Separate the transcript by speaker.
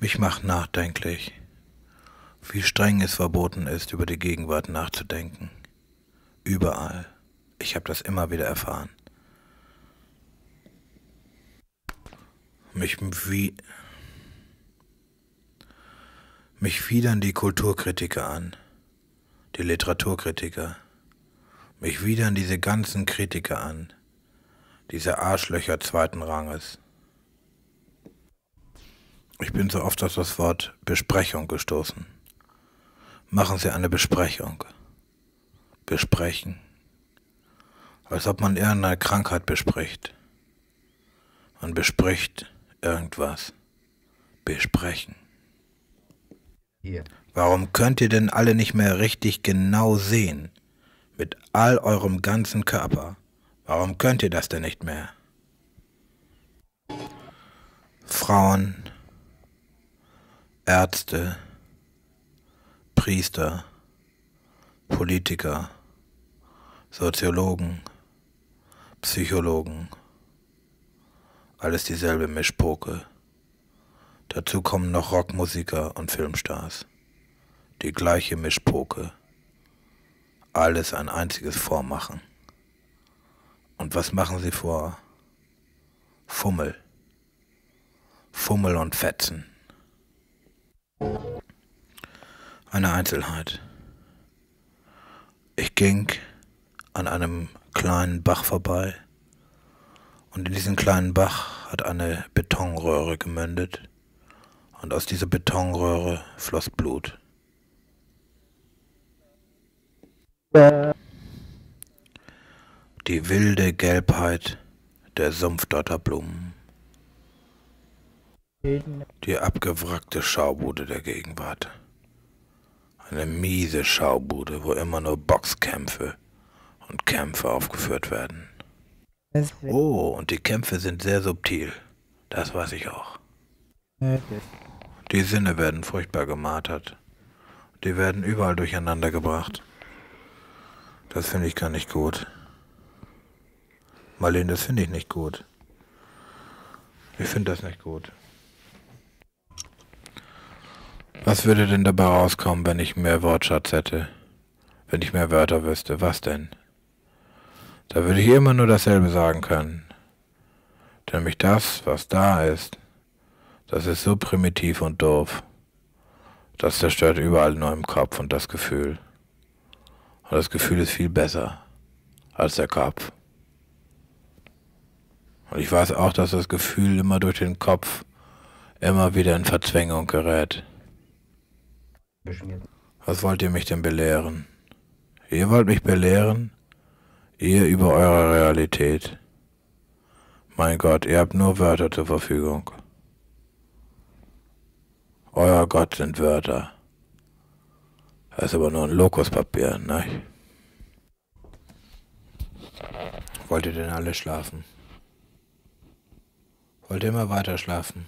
Speaker 1: Mich macht nachdenklich, wie streng es verboten ist, über die Gegenwart nachzudenken. Überall. Ich habe das immer wieder erfahren. Mich wie mich widern die Kulturkritiker an, die Literaturkritiker. Mich widern diese ganzen Kritiker an, diese Arschlöcher zweiten Ranges. Ich bin so oft auf das Wort Besprechung gestoßen. Machen Sie eine Besprechung. Besprechen. Als ob man irgendeine Krankheit bespricht. Man bespricht irgendwas. Besprechen.
Speaker 2: Hier.
Speaker 1: Warum könnt ihr denn alle nicht mehr richtig genau sehen? Mit all eurem ganzen Körper. Warum könnt ihr das denn nicht mehr? Frauen, Ärzte, Priester, Politiker, Soziologen, Psychologen, alles dieselbe Mischpoke. Dazu kommen noch Rockmusiker und Filmstars. Die gleiche Mischpoke. Alles ein einziges Vormachen. Und was machen sie vor? Fummel. Fummel und Fetzen. Eine Einzelheit. Ich ging an einem kleinen Bach vorbei und in diesen kleinen Bach hat eine Betonröhre gemündet und aus dieser Betonröhre floss Blut. Die wilde Gelbheit der Sumpfdotterblumen. Die abgewrackte Schaubude der Gegenwart. Eine miese Schaubude, wo immer nur Boxkämpfe und Kämpfe aufgeführt werden. Oh, und die Kämpfe sind sehr subtil. Das weiß ich auch. Die Sinne werden furchtbar gemartert. Die werden überall durcheinander gebracht. Das finde ich gar nicht gut. Marlene, das finde ich nicht gut. Ich finde das nicht gut. Was würde denn dabei rauskommen, wenn ich mehr Wortschatz hätte? Wenn ich mehr Wörter wüsste? Was denn? Da würde ich immer nur dasselbe sagen können. Nämlich das, was da ist, das ist so primitiv und doof. Das zerstört überall nur im Kopf und das Gefühl. Und das Gefühl ist viel besser als der Kopf. Und ich weiß auch, dass das Gefühl immer durch den Kopf immer wieder in Verzwängung gerät. Was wollt ihr mich denn belehren? Ihr wollt mich belehren? Ihr über eure Realität. Mein Gott, ihr habt nur Wörter zur Verfügung. Euer Gott sind Wörter. Das ist aber nur ein Lokuspapier, ne? Wollt ihr denn alle schlafen? Wollt ihr immer weiter schlafen?